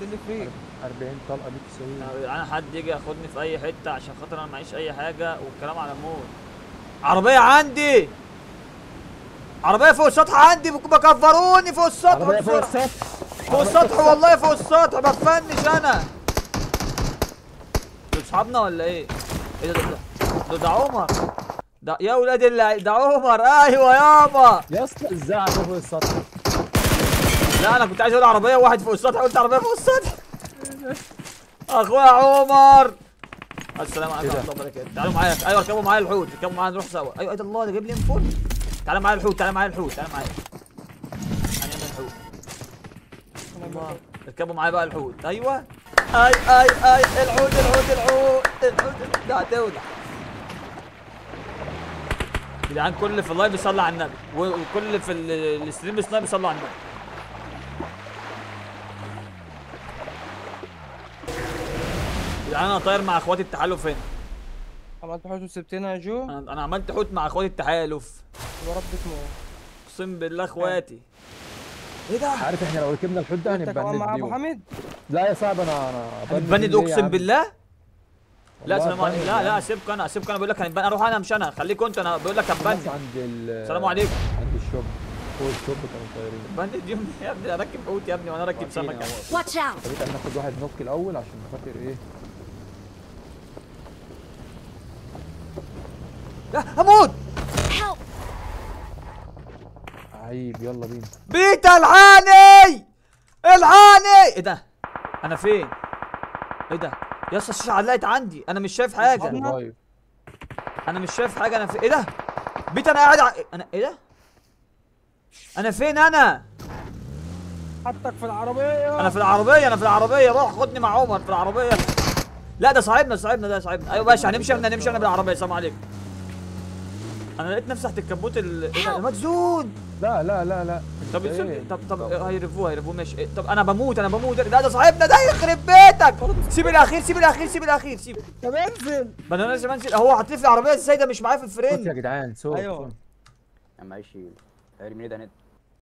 جبت لي فري 40 طلقة دي تساوي أنا حد يجي ياخدني في أي حتة عشان خاطر أنا معيش أي حاجة والكلام على موت عربية عندي! عربية فوق السطح عندي! بك- بكفروني فوق السطح! عربية فوق. السطح؟ فوق السطح والله فوق السطح! بفنش أنا! دول اصحابنا ولا إيه؟ إيه ده؟ ده ده, ده عمر! ده يا ولاد اللي ده عمر! أيوه يابا يا اسطى إزاي عربية فوق السطح؟ لا أنا كنت عايز أقول عربية واحد فوق السطح قلت عربية فوق السطح. أخويا عمر. السلام عليكم ورحمة الله وبركاته. تعالوا معايا أيوه ركبوا معايا الحوت ركبوا معايا نروح سوا. أيوه إيه الله ده جايب لي انفول تعالى معايا الحوت تعالى معايا الحوت تعالى معايا. الحوت. الله. ركبوا معايا بقى الحوت. أيوه. أي أي أي الحوت الحوت الحوت الحوت. لا تولع يا جدعان كل في ال live بيصلي على النبي وكل في ال- ال stream بيصلي بيصلي على النبي. جدعان أنا طاير مع أخواتي التحالف هنا. عملت حوت وسبتنا يا جو؟ أنا أنا عملت حوت مع أخواتي التحالف. يا رب تموت أقسم بالله أخواتي. إيه ده؟ عارف إحنا لو ركبنا الحوت ده كمان مع أبو حميد؟ لا يا صاحبي أنا أنا هنتبند أقسم عم؟ بالله. لا سلام عليكم هتبند لا لا عم. اسيبك أنا اسيبك أنا. بقول لك هنتبند أروح أنا مش أنا. خليك أنت أنا بقول لك هتبند عند ال السلام عليكم. عند الشوب. فوق الشوب كانوا طايرين. بند دي يا ابني. اركب حوت يا ابني وأنا اركب سمكة. اهو. Watch out! طب إحنا ناخد واحد نوك الأول عشان خاطر إيه؟ هموت! عيب يلا بينا بيتا العاني العاني إيه ده؟ أنا فين؟ إيه ده؟ يا اسطى الشاشه علقت عندي أنا مش شايف حاجة؟ revive. أنا مش شايف حاجة أنا في إيه ده؟ بيتا أنا قاعد ع... أنا إيه ده؟ أنا فين أنا؟ حطك في العربية أنا في العربية أنا في العربية روح خدني مع عمر في العربية لا ده صاحبنا صاحبنا ده صاحبنا أيوه باشا هنمشي إحنا هنمشي إحنا بالعربية السلام عليكم أنا لقيت نفسي تحت الكبوت ال إيه ده؟ مجزون لا لا لا لا. طب إيه؟ طب طب هيرفوه هيرفوه ماشي. إيه، طب أنا بموت أنا بموت. لا ده صاحبنا ده يخرب بيتك. سيب الأخير سيب الأخير سيب الأخير سيب. طب انزل. ما أنا لازم أنزل. هو هتلف العربية إزاي ده مش معايا في صوت يا جدعان. صوت. اما يشيل أرمي ده؟ نت